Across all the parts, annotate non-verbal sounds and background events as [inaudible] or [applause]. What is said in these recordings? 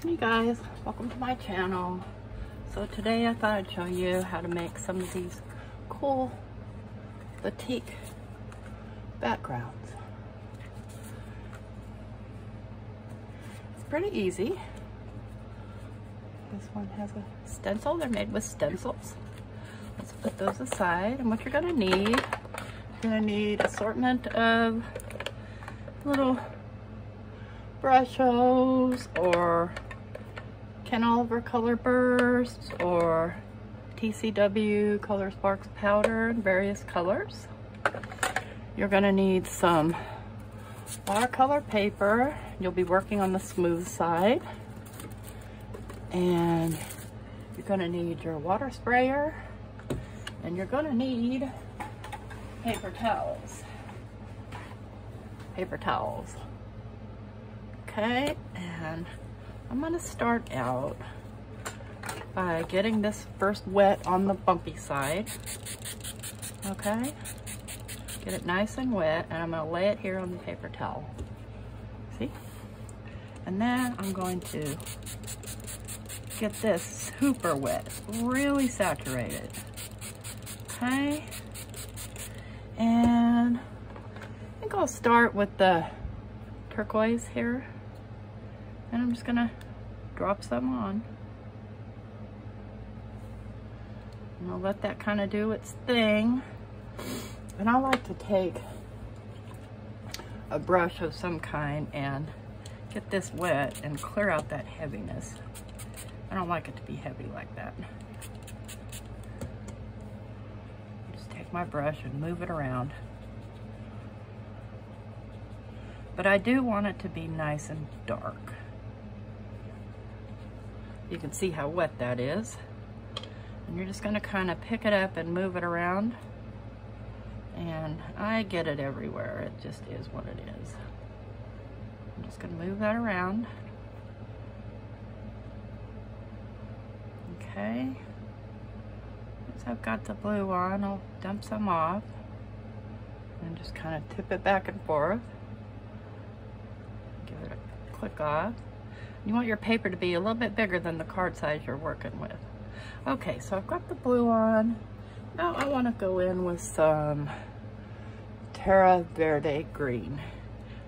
Hey guys, welcome to my channel. So today I thought I'd show you how to make some of these cool batik backgrounds. It's pretty easy. This one has a stencil, they're made with stencils. Let's put those aside. And what you're gonna need, you're gonna need assortment of little Brushos or Ken Oliver Color Bursts or TCW Color Sparks powder in various colors. You're gonna need some watercolor paper. You'll be working on the smooth side. And you're gonna need your water sprayer and you're gonna need paper towels. Paper towels. Okay, and I'm gonna start out by getting this first wet on the bumpy side. Okay, get it nice and wet and I'm gonna lay it here on the paper towel. See? And then I'm going to get this super wet, really saturated. Okay, and I think I'll start with the turquoise here. And I'm just gonna drop some on. And I'll let that kind of do its thing. And I like to take a brush of some kind and get this wet and clear out that heaviness. I don't like it to be heavy like that. Just take my brush and move it around. But I do want it to be nice and dark. You can see how wet that is. And you're just gonna kind of pick it up and move it around. And I get it everywhere. It just is what it is. I'm just gonna move that around. Okay. Once I've got the blue on, I'll dump some off. And just kind of tip it back and forth. Give it a click off. You want your paper to be a little bit bigger than the card size you're working with. Okay, so I've got the blue on. Now I want to go in with some Terra Verde green.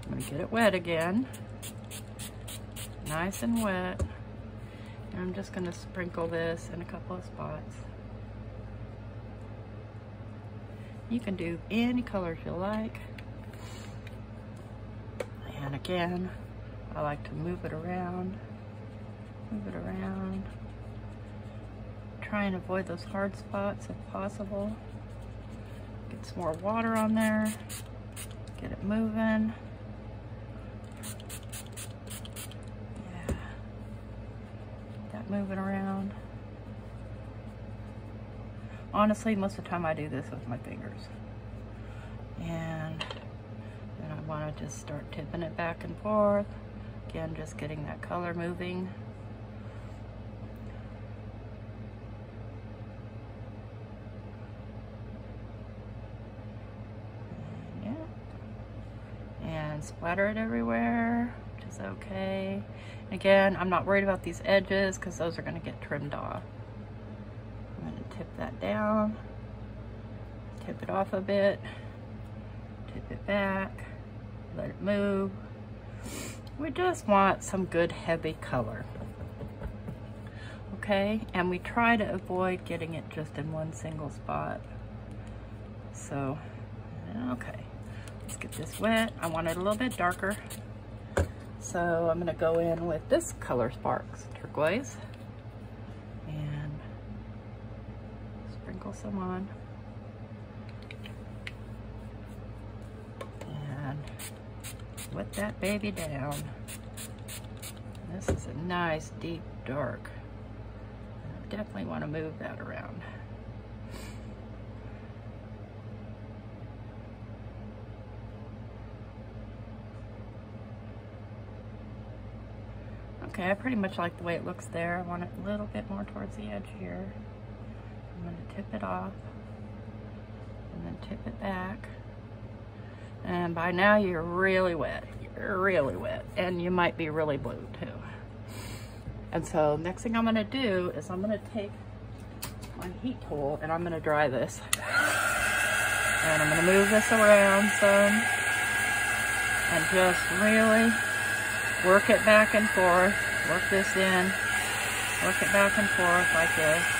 I'm going to get it wet again. Nice and wet. And I'm just going to sprinkle this in a couple of spots. You can do any colors you like. And again, I like to move it around, move it around. Try and avoid those hard spots if possible. Get some more water on there, get it moving. Yeah, get that moving around. Honestly, most of the time I do this with my fingers. And then I want to just start tipping it back and forth. Again, just getting that color moving. Yeah. And splatter it everywhere, which is okay. Again, I'm not worried about these edges because those are going to get trimmed off. I'm going to tip that down, tip it off a bit, tip it back, let it move. We just want some good heavy color. Okay, and we try to avoid getting it just in one single spot. So, okay, let's get this wet. I want it a little bit darker. So I'm gonna go in with this Color Sparks turquoise and sprinkle some on. Wet that baby down. This is a nice, deep, dark. I definitely want to move that around. Okay, I pretty much like the way it looks there. I want it a little bit more towards the edge here. I'm going to tip it off and then tip it back. And by now you're really wet. You're really wet. And you might be really blue too. And so next thing I'm gonna do is I'm gonna take my heat tool and I'm gonna dry this. And I'm gonna move this around some and just really work it back and forth. Work this in, work it back and forth like this.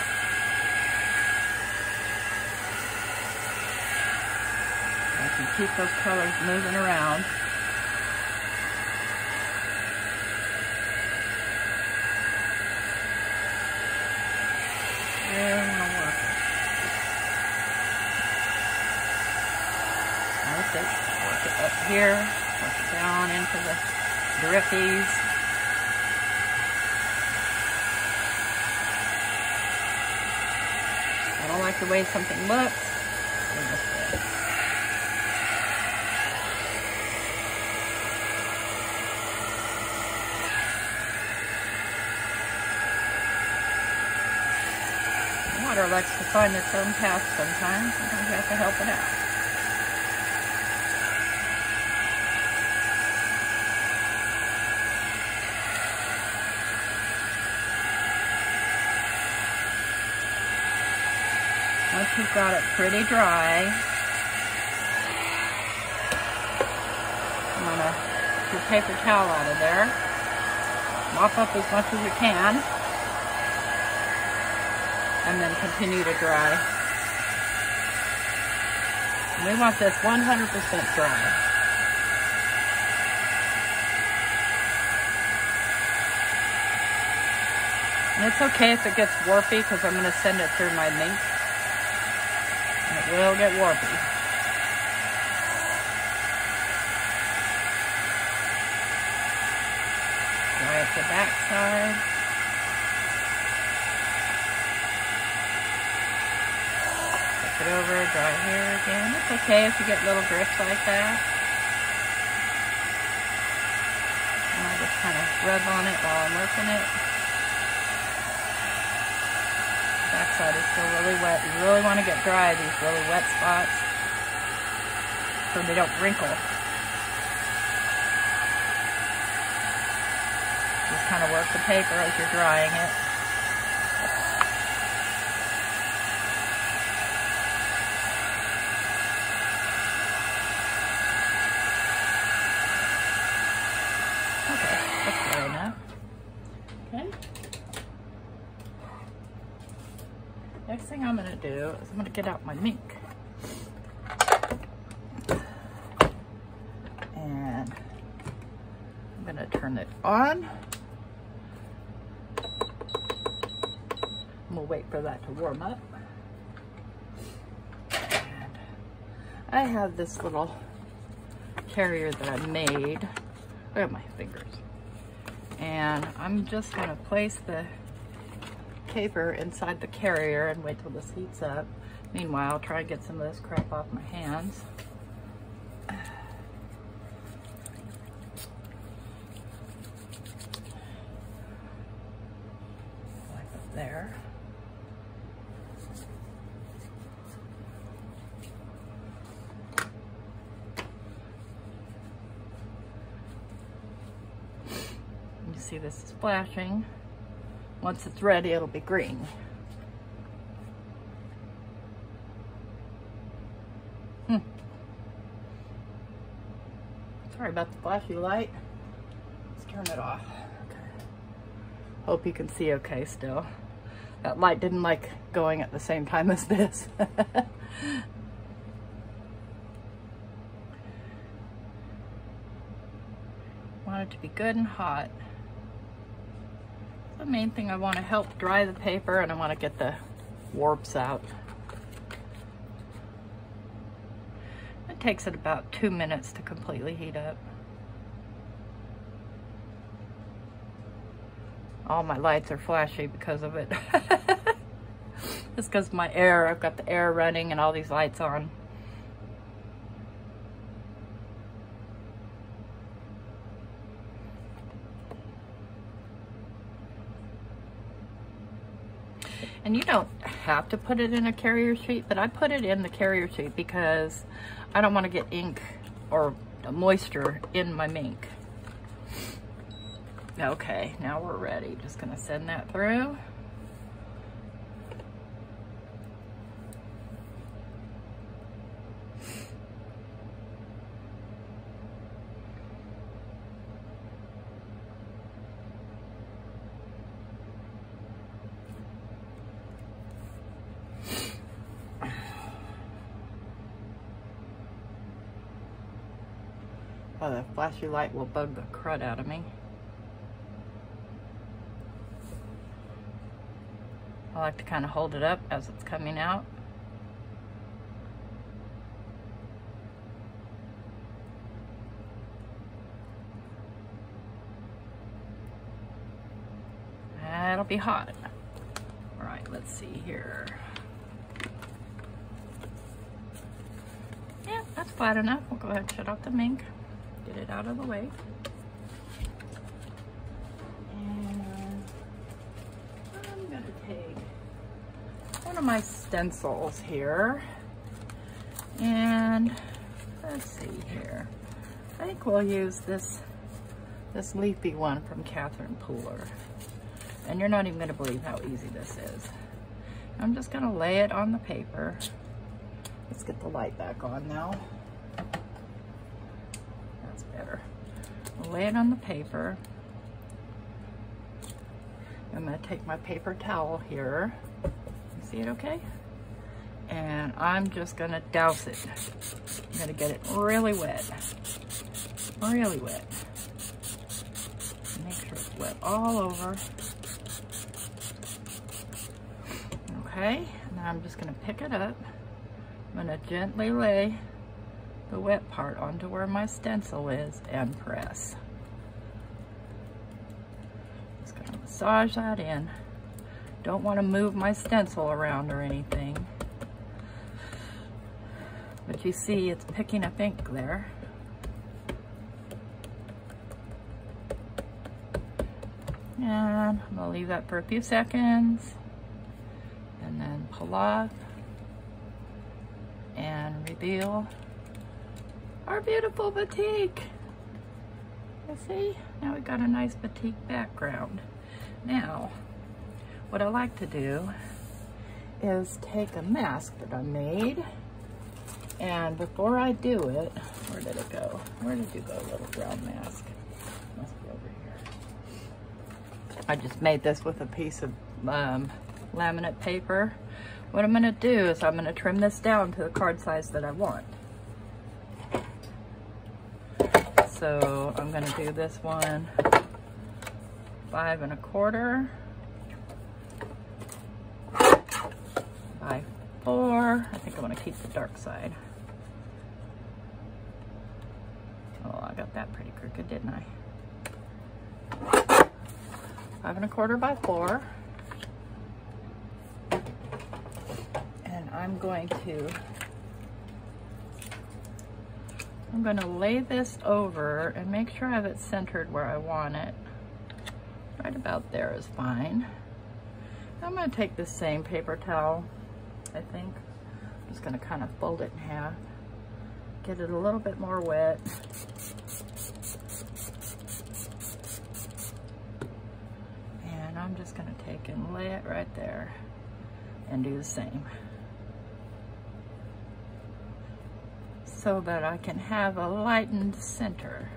Can keep those colors moving around. Want to work it up here, work it down into the drippies. I don't like the way something looks. Likes to find its own path sometimes. Sometimes you have to help it out. Once you've got it pretty dry, I'm gonna get your paper towel out of there. Mop up as much as you can. And then continue to dry. We want this 100% dry. And it's okay if it gets warpy because I'm going to send it through my MINC. And it will get warpy. Dry the back side. It over, dry here again. It's okay if you get little drips like that. And I just kind of rub on it while I'm working it. Backside is still really wet. You really want to get dry these really wet spots so they don't wrinkle. Just kind of work the paper as you're drying it. Okay, that's good enough. Okay. Next thing I'm gonna do is I'm gonna get out my MINC. And I'm gonna turn it on. I'm gonna wait for that to warm up. And I have this little carrier that I made. Look at my fingers. And I'm just gonna place the caper inside the carrier and wait till this heats up. Meanwhile, I'll try and get some of this crap off my hands. Up there. You see this is flashing. Once it's ready, it'll be green. Hmm. Sorry about the flashy light. Let's turn it off. Okay. Hope you can see okay still. That light didn't like going at the same time as this. [laughs] Want it to be good and hot the main thing I want to help dry the paper and I want to get the warps out. It takes it about two minutes to completely heat up. All my lights are flashy because of it. [laughs] it's because my air, I've got the air running and all these lights on. And you don't have to put it in a carrier sheet, but I put it in the carrier sheet because I don't want to get ink or moisture in my MINC. Okay, now we're ready. Just gonna send that through. The flashy light will bug the crud out of me. I like to kind of hold it up as it's coming out. That'll be hot. All right, let's see here. Yeah, that's flat enough. We'll go ahead and shut off the MINC. Get it out of the way. And um, I'm gonna take one of my stencils here. And let's see here. I think we'll use this, this leafy one from Catherine Pooler. And you're not even gonna believe how easy this is. I'm just gonna lay it on the paper. Let's get the light back on now. That's better. I'll lay it on the paper. I'm gonna take my paper towel here. You see it okay? And I'm just gonna douse it. I'm gonna get it really wet. Really wet. Make sure it's wet all over. Okay, now I'm just gonna pick it up. I'm gonna gently lay the wet part onto where my stencil is and press. Just gonna massage that in. Don't wanna move my stencil around or anything. But you see it's picking up ink there. And I'm gonna leave that for a few seconds and then pull off and reveal our beautiful batik. You see? Now we've got a nice batik background. Now, what I like to do is take a mask that I made and before I do it, where did it go? Where did you go, little brown mask? Must be over here. I just made this with a piece of um, laminate paper. What I'm gonna do is I'm gonna trim this down to the card size that I want. So I'm gonna do this one five and a quarter by four. I think I wanna keep the dark side. Oh, I got that pretty crooked, didn't I? Five and a quarter by four. And I'm going to, I'm gonna lay this over and make sure I have it centered where I want it. Right about there is fine. I'm gonna take the same paper towel, I think. I'm just gonna kind of fold it in half. Get it a little bit more wet. And I'm just gonna take and lay it right there and do the same. So that I can have a lightened center.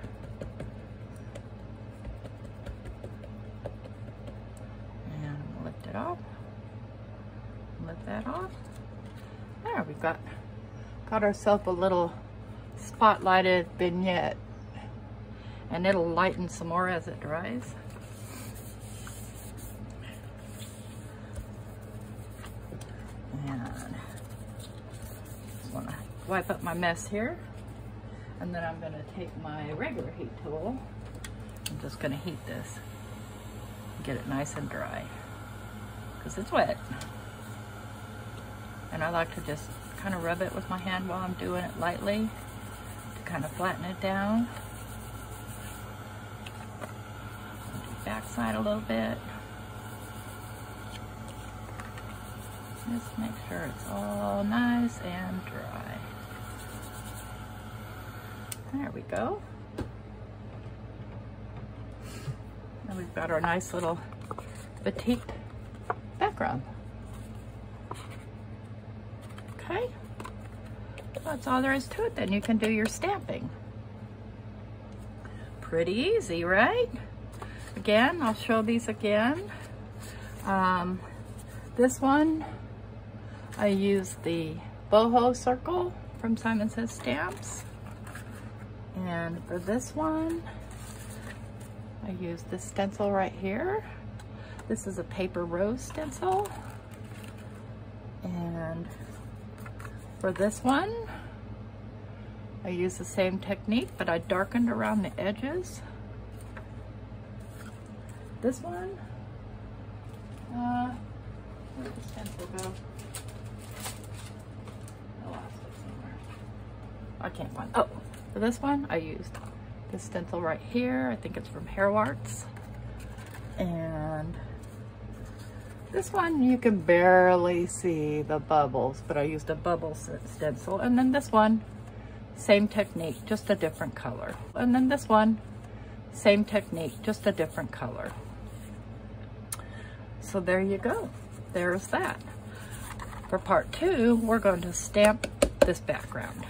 And lift it off. Lift that off. There, we got ourselves a little spotlighted vignette. And it'll lighten some more as it dries. And just wanna wipe up my mess here. And then I'm gonna take my regular heat tool. I'm just gonna heat this. Get it nice and dry. Because it's wet. And I like to just kind of rub it with my hand while I'm doing it lightly to kind of flatten it down. Back side a little bit. Just make sure it's all nice and dry. There we go. And we've got our nice little batik background. Okay, that's all there is to it then. You can do your stamping. Pretty easy, right? Again, I'll show these again. Um, this one, I use the boho circle from Simon Says Stamps. And for this one, I use this stencil right here. This is a paper rose stencil. And for this one, I use the same technique, but I darkened around the edges. This one, uh, where did the stencil go? I lost it somewhere. I can't find, oh, for this one, I used this stencil right here. I think it's from Hero Arts. And this one, you can barely see the bubbles, but I used a bubble stencil. And then this one, same technique, just a different color. And then this one, same technique, just a different color. So there you go. There's that. For part two, we're going to stamp this background.